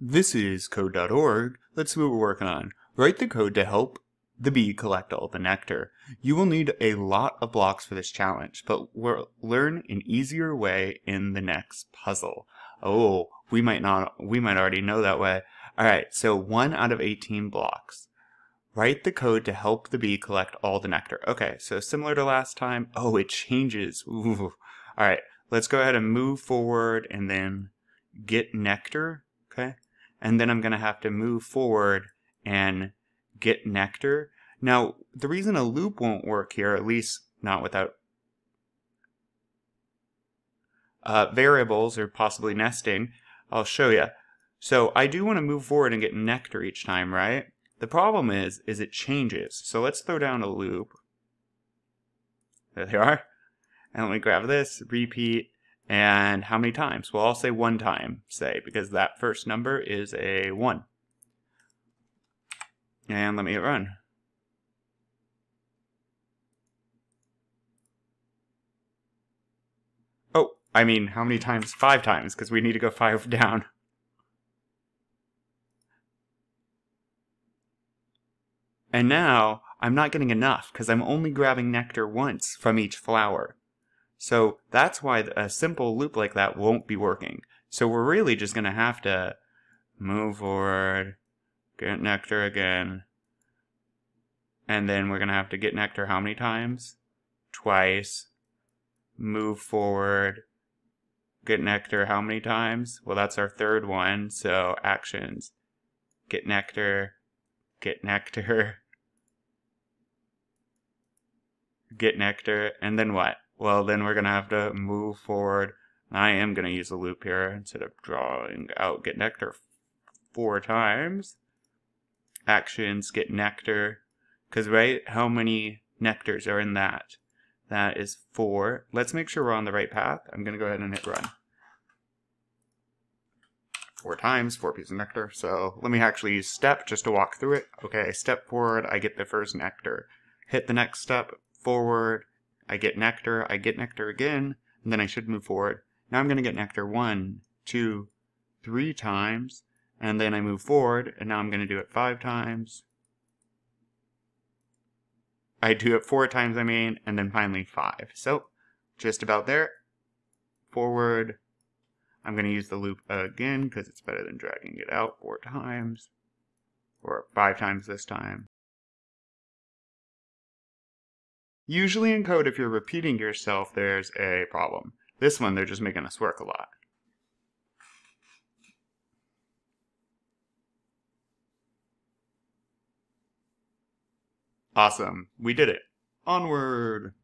This is code.org. Let's see what we're working on. Write the code to help the bee collect all the nectar. You will need a lot of blocks for this challenge, but we'll learn an easier way in the next puzzle. Oh, we might not, we might already know that way. Alright, so 1 out of 18 blocks. Write the code to help the bee collect all the nectar. Okay, so similar to last time. Oh, it changes. Ooh. Alright, let's go ahead and move forward and then get nectar. Okay, and then I'm going to have to move forward and get nectar. Now, the reason a loop won't work here, at least not without uh, variables or possibly nesting, I'll show you. So I do want to move forward and get nectar each time, right? The problem is, is it changes. So let's throw down a loop. There they are. And let me grab this, repeat, and how many times? Well, I'll say one time, say, because that first number is a 1. And let me hit run. Oh, I mean, how many times? Five times, because we need to go five down. And now, I'm not getting enough, because I'm only grabbing nectar once from each flower. So that's why a simple loop like that won't be working. So we're really just going to have to move forward, get nectar again, and then we're going to have to get nectar how many times? Twice. Move forward, get nectar how many times? Well, that's our third one. So actions, get nectar, get nectar, get nectar, and then what? Well, then we're going to have to move forward. I am going to use a loop here instead of drawing out get nectar four times. Actions, get nectar. Because, right, how many nectars are in that? That is four. Let's make sure we're on the right path. I'm going to go ahead and hit run. Four times, four pieces of nectar. So let me actually use step just to walk through it. Okay, step forward, I get the first nectar. Hit the next step, forward, I get nectar, I get nectar again, and then I should move forward. Now I'm going to get nectar one, two, three times, and then I move forward, and now I'm going to do it five times. I do it four times, I mean, and then finally five. So, just about there. Forward. I'm going to use the loop again, because it's better than dragging it out four times. Or five times this time. Usually in code, if you're repeating yourself, there's a problem. This one, they're just making us work a lot. Awesome. We did it. Onward.